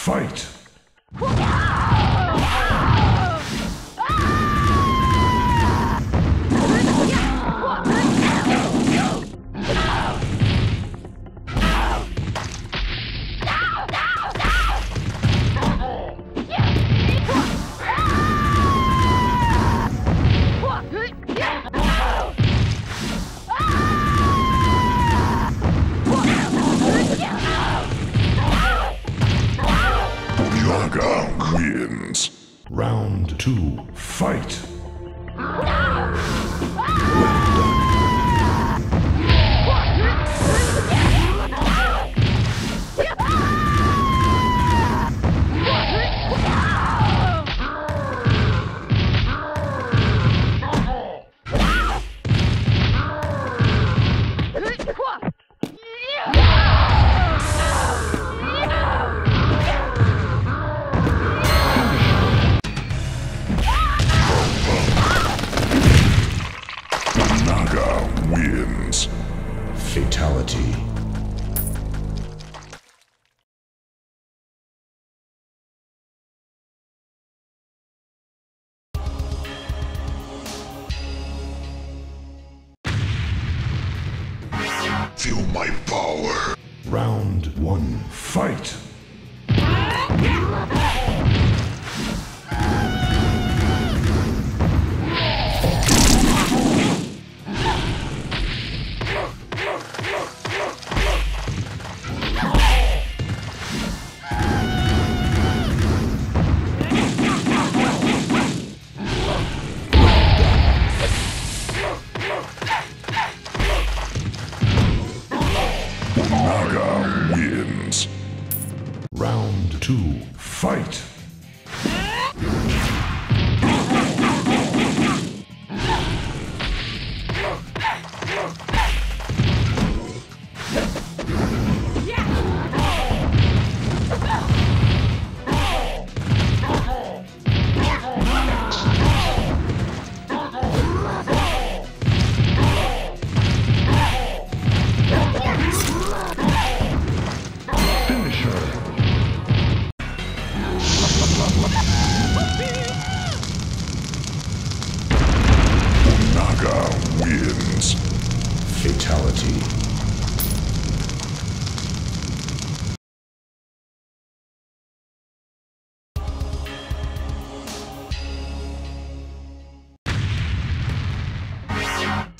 Fight!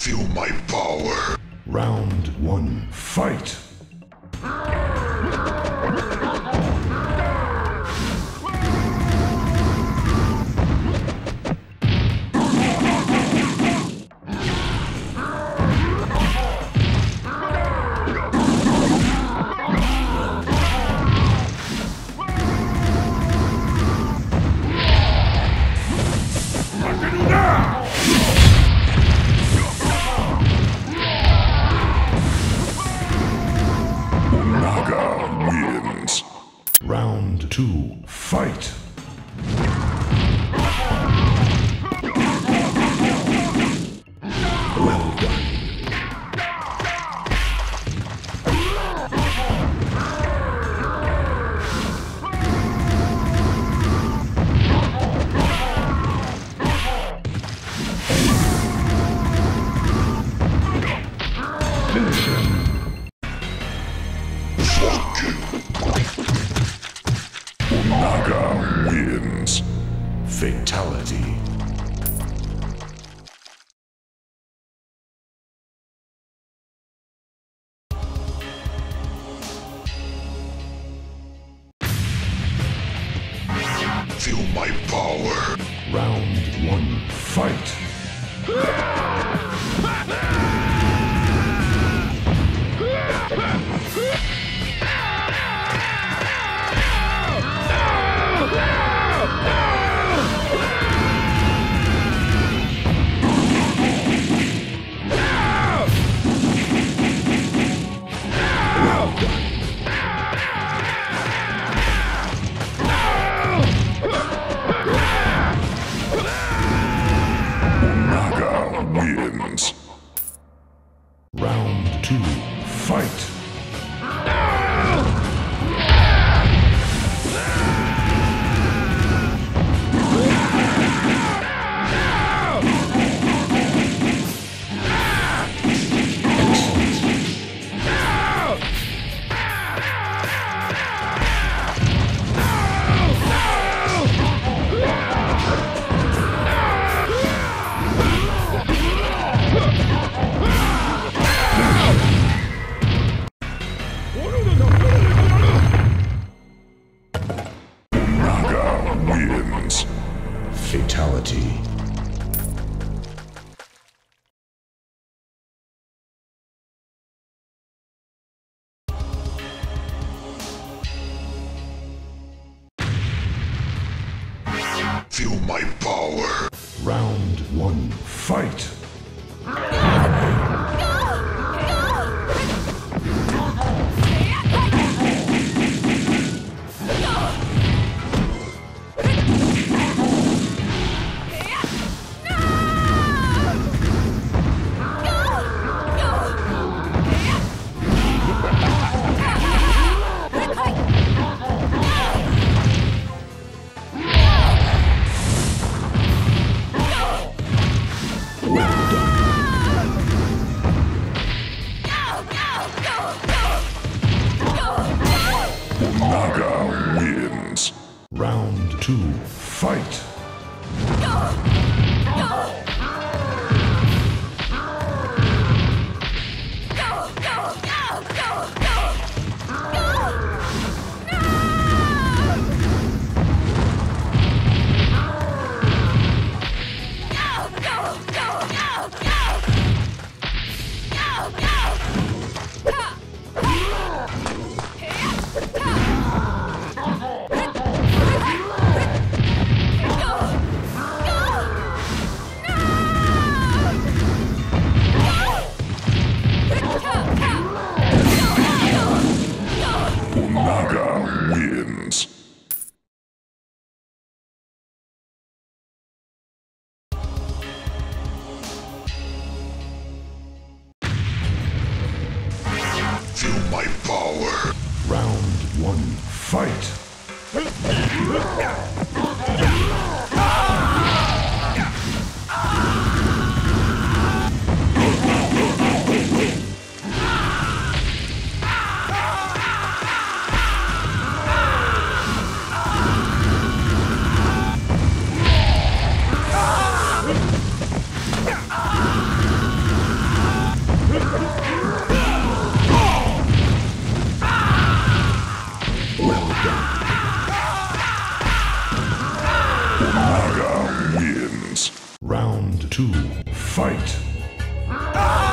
Feel my power. Round one, fight! Round two, fight! Round two, fight! Onaga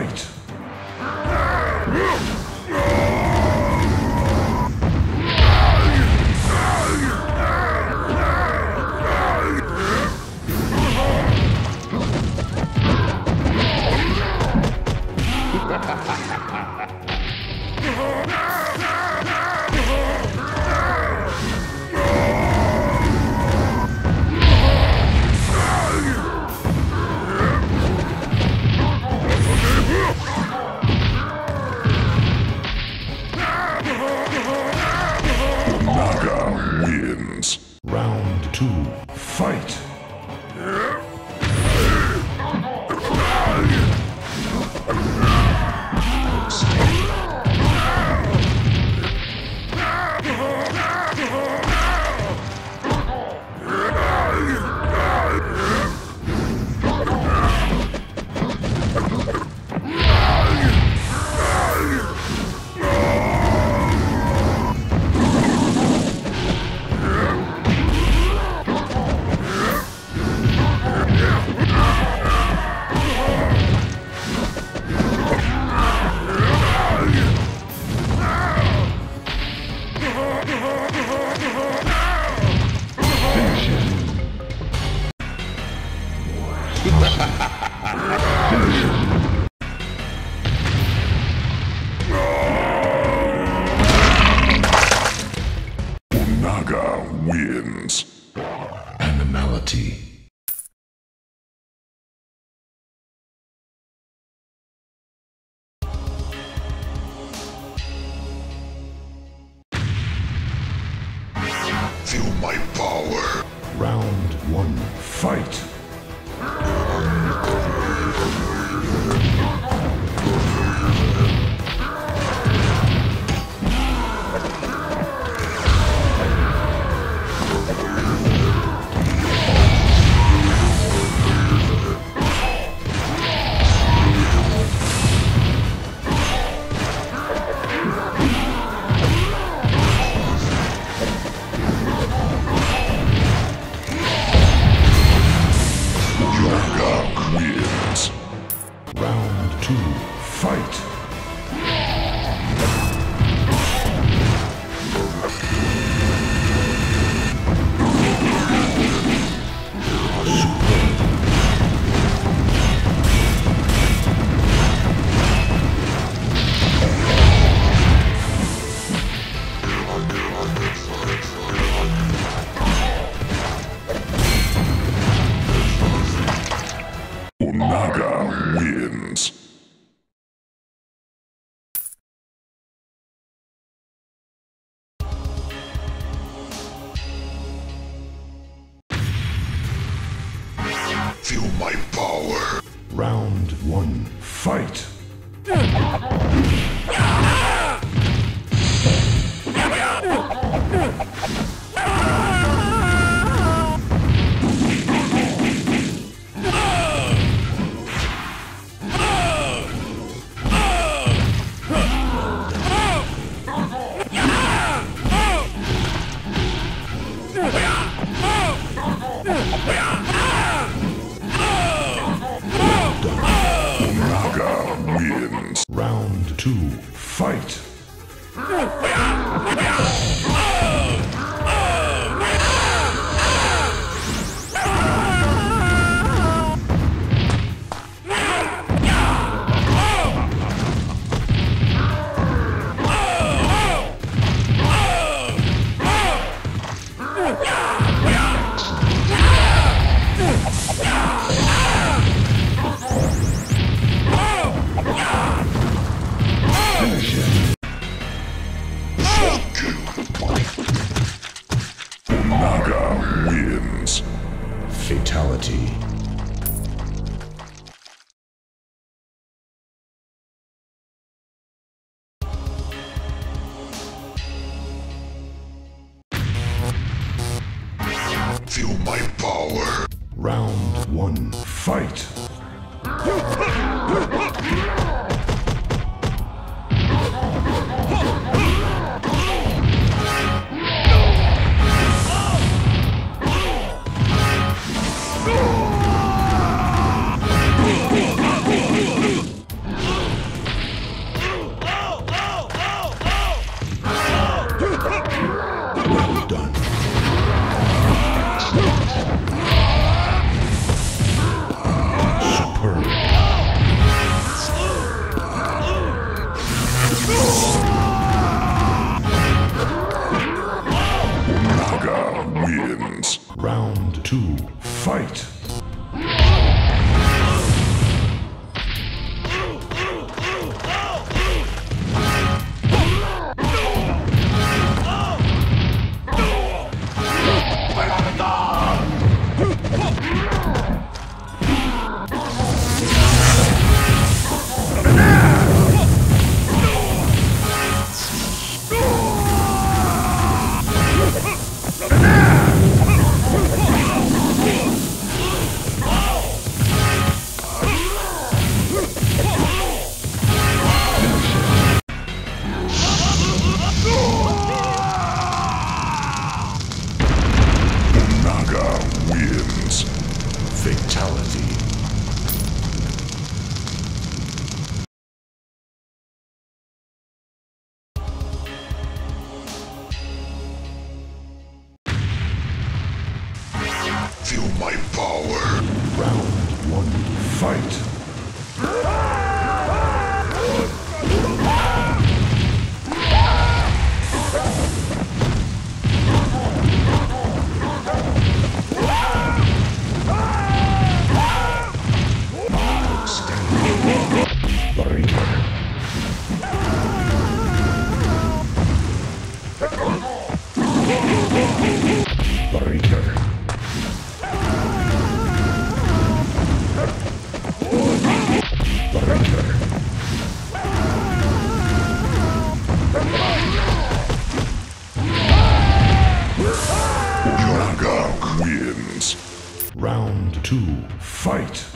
fight! Power. Round one, fight! Round two, fight! Feel my power. Round one, fight! Fight!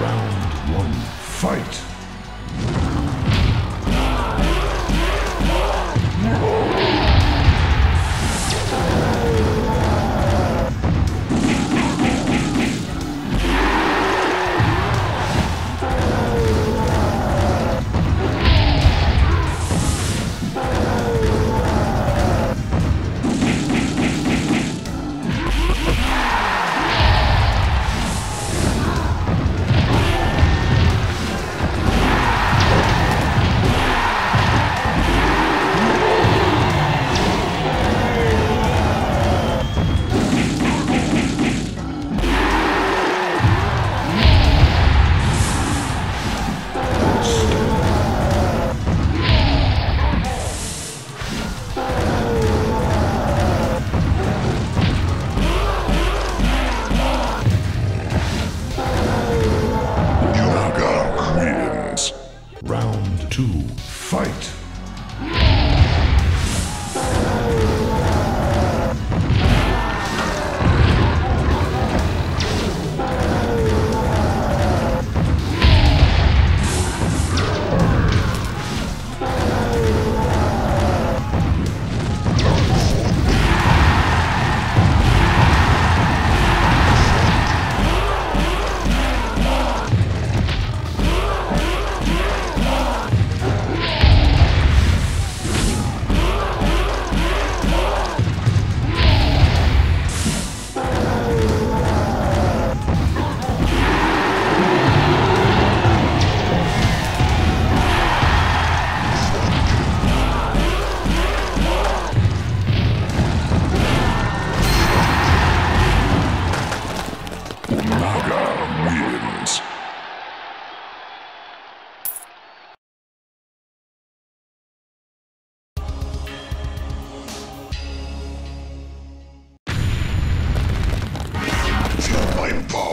Round one, fight! Fight!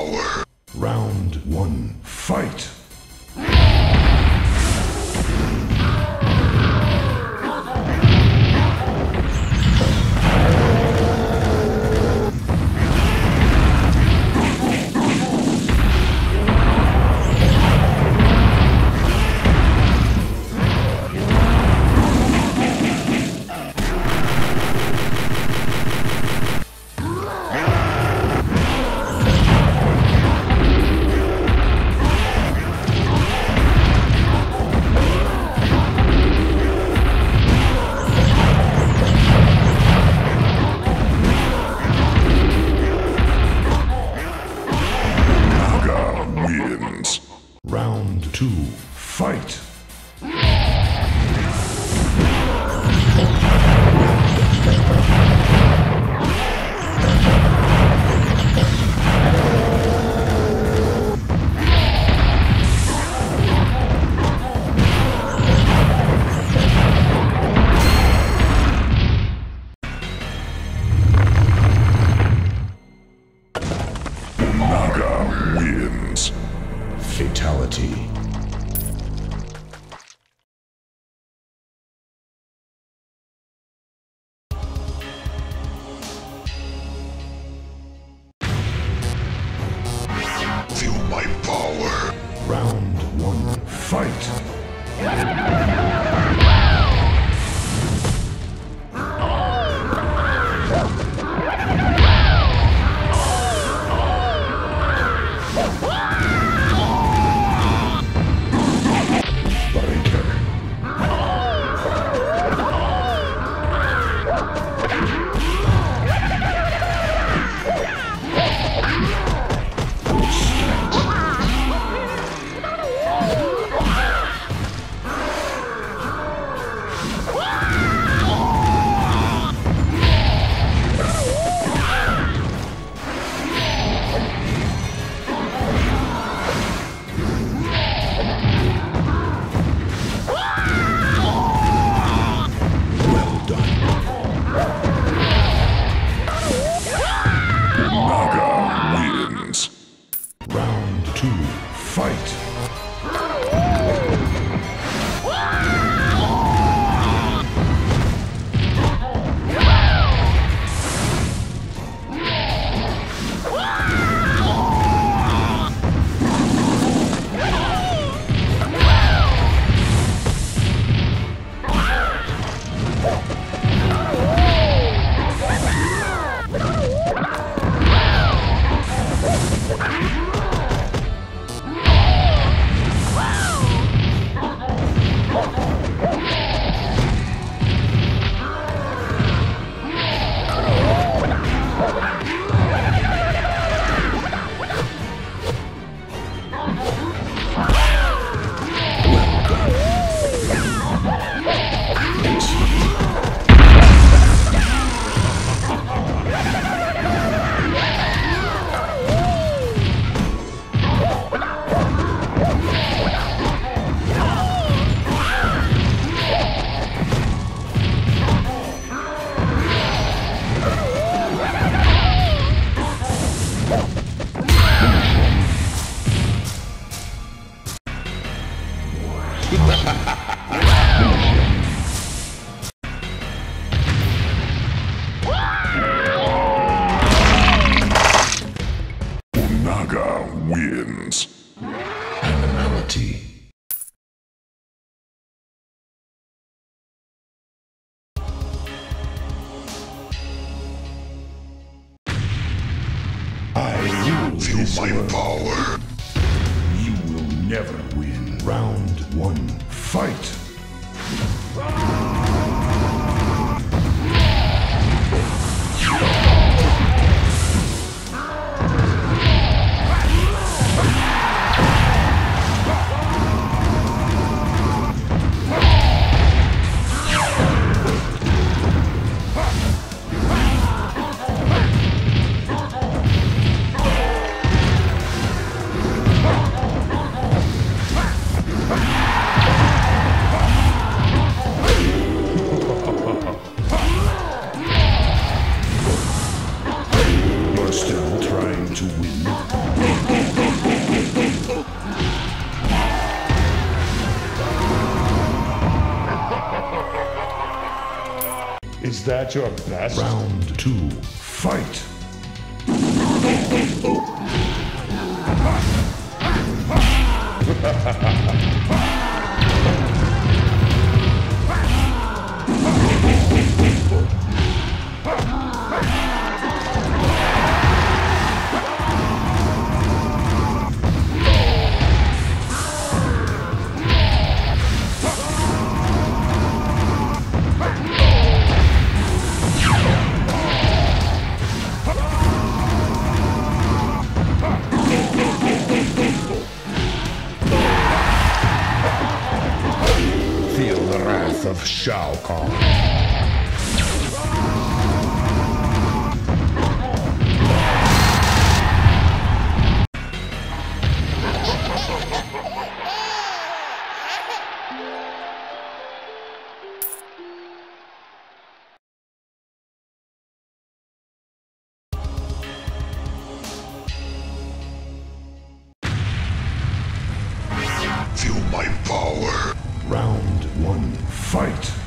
Power. Round one, fight! My power. You will never win. Round one, fight! That your best? Round two, fight! my power. Round one, fight.